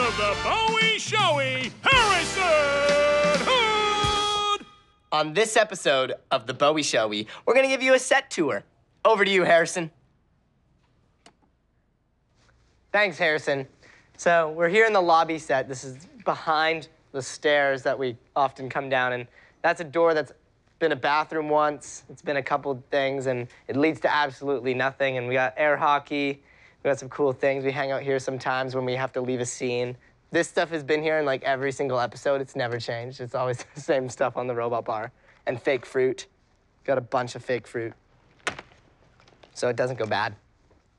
of the Bowie Showie, Harrison Houde! On this episode of the Bowie Showie, we're gonna give you a set tour. Over to you, Harrison. Thanks, Harrison. So we're here in the lobby set. This is behind the stairs that we often come down, and that's a door that's been a bathroom once. It's been a couple things, and it leads to absolutely nothing. And we got air hockey. We got some cool things. We hang out here sometimes when we have to leave a scene. This stuff has been here in like every single episode. It's never changed. It's always the same stuff on the robot bar. And fake fruit. Got a bunch of fake fruit. So it doesn't go bad.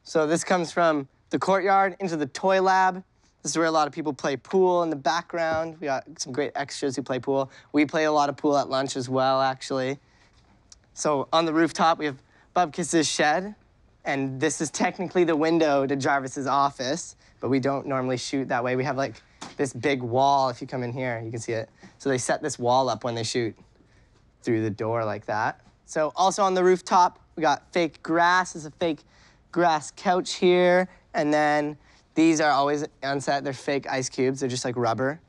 So this comes from the courtyard into the toy lab. This is where a lot of people play pool in the background. We got some great extras who play pool. We play a lot of pool at lunch as well, actually. So on the rooftop, we have Bubkiss's shed, and this is technically the window to Jarvis's office, but we don't normally shoot that way. We have like this big wall. If you come in here, you can see it. So they set this wall up when they shoot through the door like that. So also on the rooftop, we got fake grass. There's a fake grass couch here, and then these are always on set. They're fake ice cubes. They're just like rubber.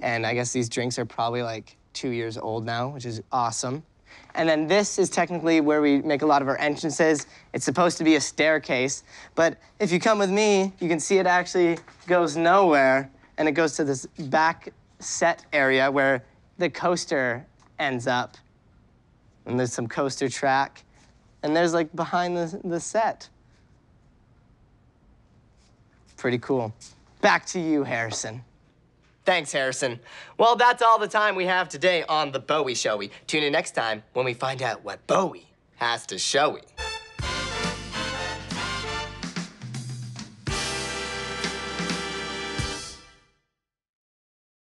And I guess these drinks are probably like two years old now, which is awesome. And then this is technically where we make a lot of our entrances. It's supposed to be a staircase, but if you come with me, you can see it actually goes nowhere, and it goes to this back set area where the coaster ends up. And there's some coaster track, and there's like behind the, the set. Pretty cool. Back to you, Harrison. Thanks, Harrison. Well, that's all the time we have today on The Bowie Showie. Tune in next time when we find out what Bowie has to showy.